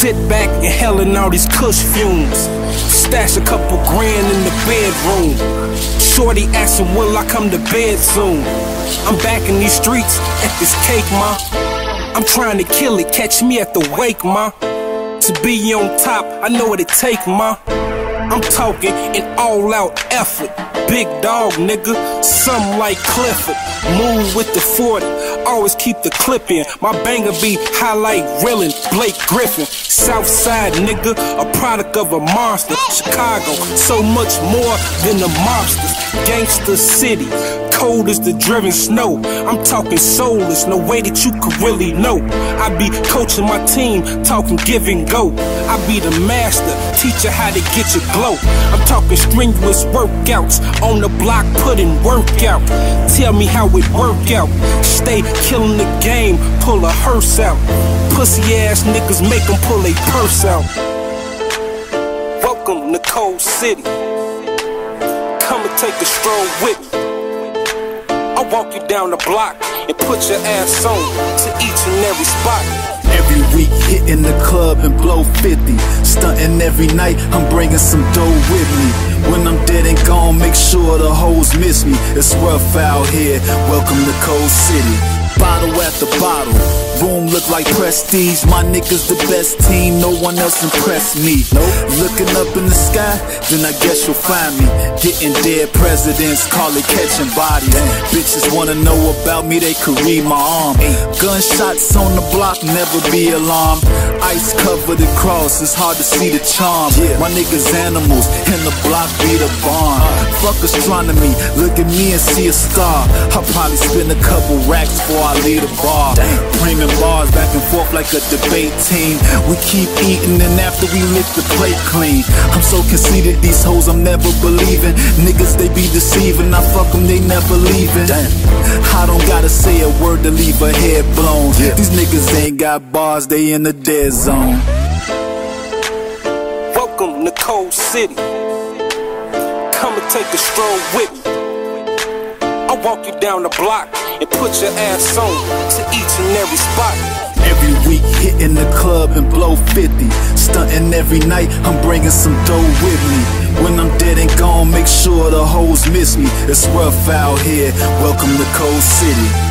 Sit back inhaling all these kush fumes. Stash a couple grand in the bedroom. Shorty asking, will I come to bed soon? I'm back in these streets at this cake, ma. I'm trying to kill it, catch me at the wake, ma. To be on top, I know what it take, ma. I'm talking an all out effort. Big dog, nigga, something like Clifford. Move with the 40, always keep the clip in. My banger be highlight reeling, Blake Griffin. Southside, nigga, a product of a monster. Chicago, so much more than the mobsters. Gangster City, cold as the driven snow. I'm talking soulless, no way that you could really know. I be coaching my team, talking give and go. I be the master, teacher how to get your glow. I'm talking strenuous workouts on the block, putting work out. Tell me how it work out. Stay killing the game, pull a hearse out. Pussy ass niggas make them pull a purse out. Welcome to Cold City. Come and take a stroll with me. I'll walk you down the block and put your ass on to each and every spot. Every week hitting the club and blow 50. Stunting every night, I'm bringing some dough with me. When I'm dead and gone, make sure the hoes miss me. It's rough out here. Welcome to Cold City. Bottle after bottle, room look like prestige. My niggas the best team, no one else impressed me. Nope. Looking up in the sky, then I guess you'll find me. Getting dead presidents, call it catching bodies. Bitches wanna know about me, they could read my arm. Gunshots on the block, never be alarmed. Ice covered the cross, it's hard to see the charm. My niggas animals, and the block be the barn. Fuck astronomy, look at me and see a star. I'll probably spend a couple racks before I leave the bar. Dreaming bars back and forth like a debate team. We keep eating and after we lick the plate clean. I'm so conceited, these hoes I'm never believing. Niggas they be deceiving, I fuck them, they never leaving. I don't gotta say a word to leave a head blown. These niggas ain't got bars, they in the dead zone. Welcome to Cold City. Take a stroll with me. I'll walk you down the block and put your ass on to each and every spot. Every week hitting the club and blow 50. Stunting every night, I'm bringing some dough with me. When I'm dead and gone, make sure the hoes miss me. It's rough out here. Welcome to Cold City.